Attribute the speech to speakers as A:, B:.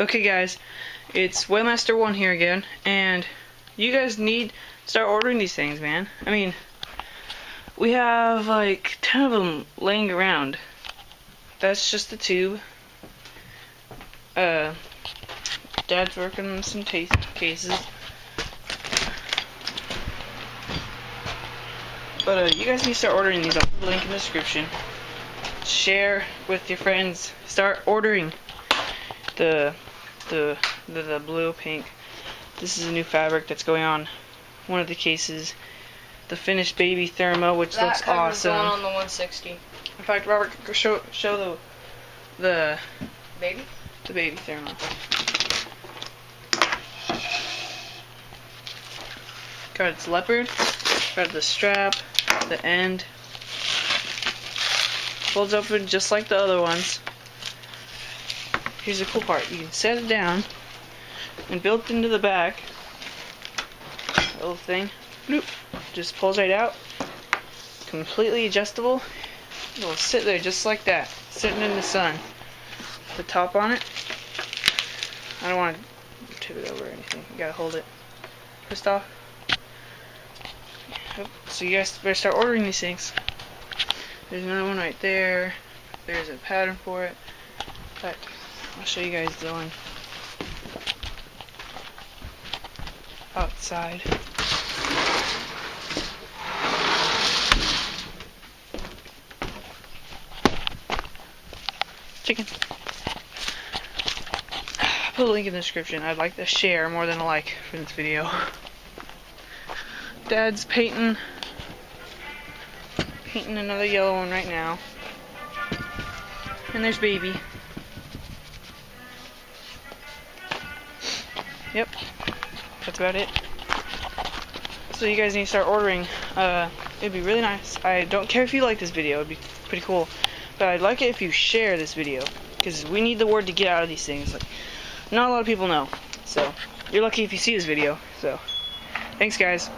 A: Okay guys, it's Whalemaster1 here again, and you guys need to start ordering these things, man. I mean, we have like 10 of them laying around. That's just the tube. Uh, Dad's working on some taste cases. But uh, you guys need to start ordering these. I'll put the link in the description. Share with your friends. Start ordering the the the, the blue pink. This is a new fabric that's going on one of the cases. The finished baby thermo, which
B: that
A: looks awesome.
B: going on the 160.
A: In fact, Robert, show show the the
B: Baby?
A: the baby thermo. Got its leopard. Got the strap, the end. Folds open just like the other ones. Here's the cool part. You can set it down and built into the back, little thing, bloop, just pulls right out. Completely adjustable. It'll sit there just like that, sitting in the sun. The top on it. I don't want to tip it over or anything. You gotta hold it. Twist off. So you guys better start ordering these things. There's another one right there. There's a pattern for it. But I'll show you guys the one outside. Chicken. Put a link in the description. I'd like to share more than a like for this video. Dad's painting painting another yellow one right now. And there's baby. Yep. That's about it. So you guys need to start ordering. Uh, it'd be really nice. I don't care if you like this video. It'd be pretty cool. But I'd like it if you share this video. Because we need the word to get out of these things. Like, not a lot of people know. So, you're lucky if you see this video. So, thanks guys.